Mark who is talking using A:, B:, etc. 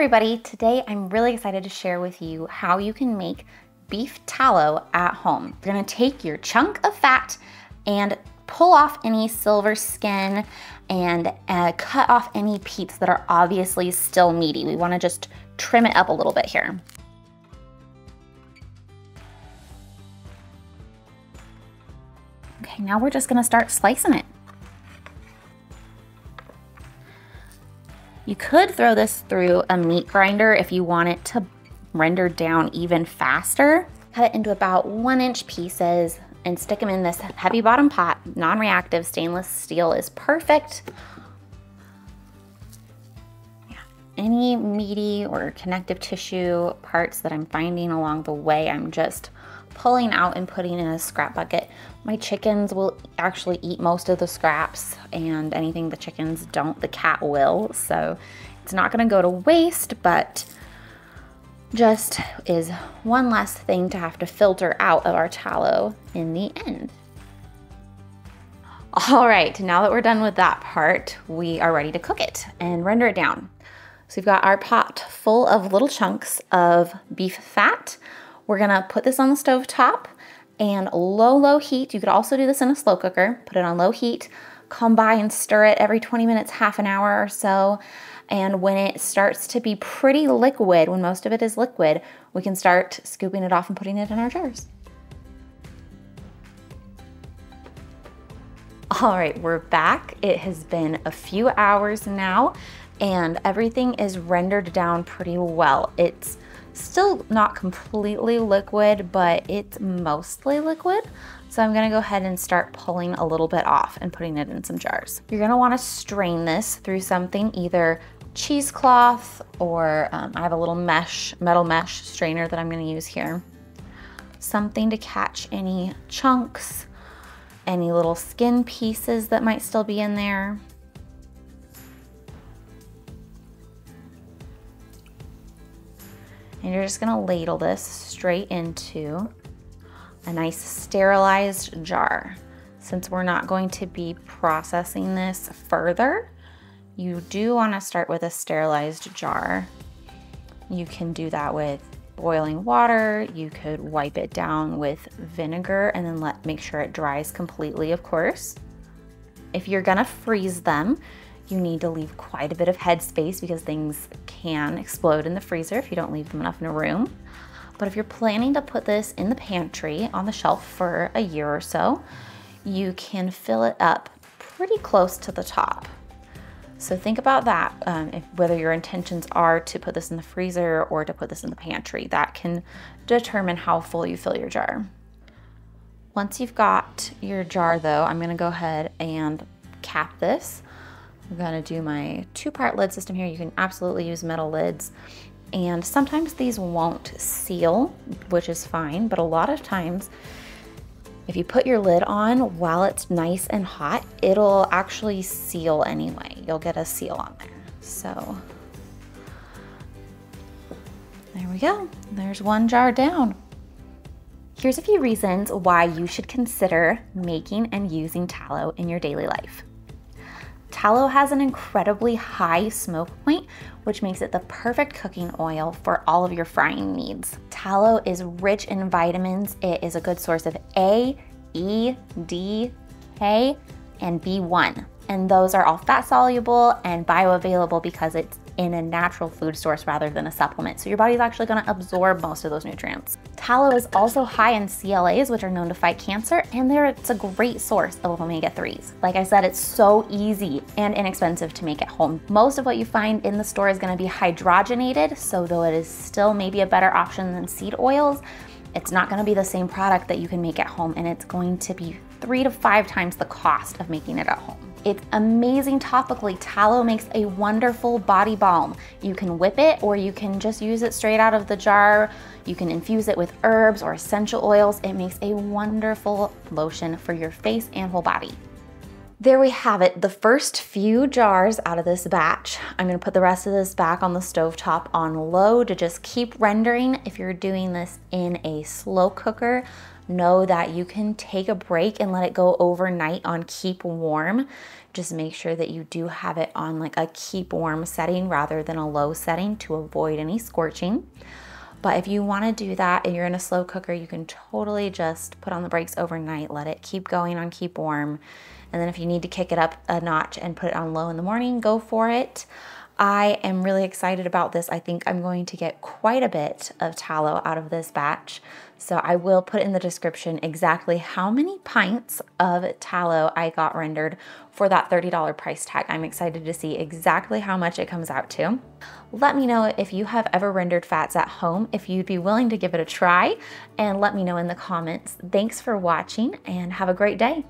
A: everybody, today I'm really excited to share with you how you can make beef tallow at home. You're gonna take your chunk of fat and pull off any silver skin and uh, cut off any peats that are obviously still meaty. We wanna just trim it up a little bit here. Okay, now we're just gonna start slicing it. You could throw this through a meat grinder if you want it to render down even faster. Cut it into about one inch pieces and stick them in this heavy bottom pot. Non-reactive stainless steel is perfect. Yeah. Any meaty or connective tissue parts that I'm finding along the way, I'm just pulling out and putting in a scrap bucket. My chickens will actually eat most of the scraps and anything the chickens don't, the cat will. So it's not gonna go to waste, but just is one less thing to have to filter out of our tallow in the end. All right, now that we're done with that part, we are ready to cook it and render it down. So we've got our pot full of little chunks of beef fat. We're gonna put this on the stove top and low, low heat. You could also do this in a slow cooker. Put it on low heat, come by and stir it every 20 minutes, half an hour or so. And when it starts to be pretty liquid, when most of it is liquid, we can start scooping it off and putting it in our jars. All right, we're back. It has been a few hours now and everything is rendered down pretty well. It's Still not completely liquid, but it's mostly liquid. So I'm gonna go ahead and start pulling a little bit off and putting it in some jars. You're gonna wanna strain this through something, either cheesecloth or um, I have a little mesh, metal mesh strainer that I'm gonna use here. Something to catch any chunks, any little skin pieces that might still be in there. And you're just gonna ladle this straight into a nice sterilized jar. Since we're not going to be processing this further, you do wanna start with a sterilized jar. You can do that with boiling water. You could wipe it down with vinegar and then let make sure it dries completely, of course. If you're gonna freeze them, you need to leave quite a bit of headspace because things can explode in the freezer if you don't leave them enough in a room. But if you're planning to put this in the pantry on the shelf for a year or so, you can fill it up pretty close to the top. So think about that, um, if, whether your intentions are to put this in the freezer or to put this in the pantry. That can determine how full you fill your jar. Once you've got your jar though, I'm gonna go ahead and cap this I'm gonna do my two-part lid system here. You can absolutely use metal lids. And sometimes these won't seal, which is fine, but a lot of times, if you put your lid on while it's nice and hot, it'll actually seal anyway. You'll get a seal on there. So there we go. There's one jar down. Here's a few reasons why you should consider making and using tallow in your daily life. Tallow has an incredibly high smoke point, which makes it the perfect cooking oil for all of your frying needs. Tallow is rich in vitamins. It is a good source of A, E, D, K, and B1. And those are all fat soluble and bioavailable because it's in a natural food source rather than a supplement. So your body's actually gonna absorb most of those nutrients. Tallow is also high in CLAs, which are known to fight cancer, and there it's a great source of omega-3s. Like I said, it's so easy and inexpensive to make at home. Most of what you find in the store is gonna be hydrogenated, so though it is still maybe a better option than seed oils, it's not gonna be the same product that you can make at home, and it's going to be three to five times the cost of making it at home. It's amazing topically. Tallow makes a wonderful body balm. You can whip it or you can just use it straight out of the jar. You can infuse it with herbs or essential oils. It makes a wonderful lotion for your face and whole body. There we have it, the first few jars out of this batch. I'm gonna put the rest of this back on the stove top on low to just keep rendering. If you're doing this in a slow cooker, know that you can take a break and let it go overnight on keep warm. Just make sure that you do have it on like a keep warm setting rather than a low setting to avoid any scorching. But if you want to do that and you're in a slow cooker, you can totally just put on the brakes overnight, let it keep going on keep warm. And then if you need to kick it up a notch and put it on low in the morning, go for it. I am really excited about this. I think I'm going to get quite a bit of tallow out of this batch. So I will put in the description exactly how many pints of tallow I got rendered for that $30 price tag. I'm excited to see exactly how much it comes out to. Let me know if you have ever rendered fats at home, if you'd be willing to give it a try, and let me know in the comments. Thanks for watching and have a great day.